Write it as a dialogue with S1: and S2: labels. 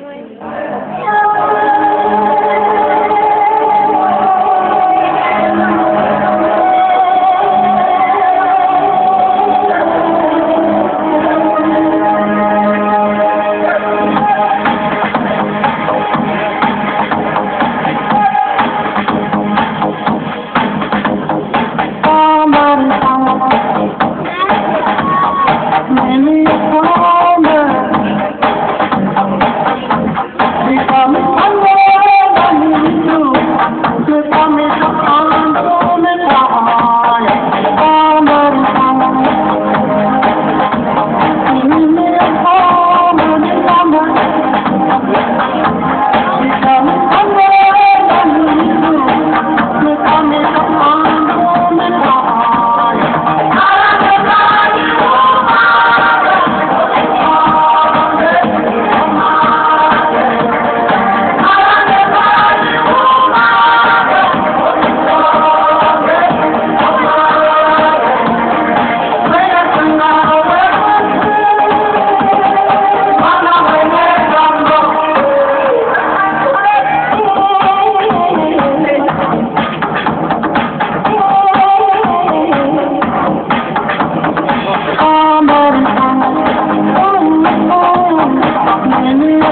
S1: Thank you. promise of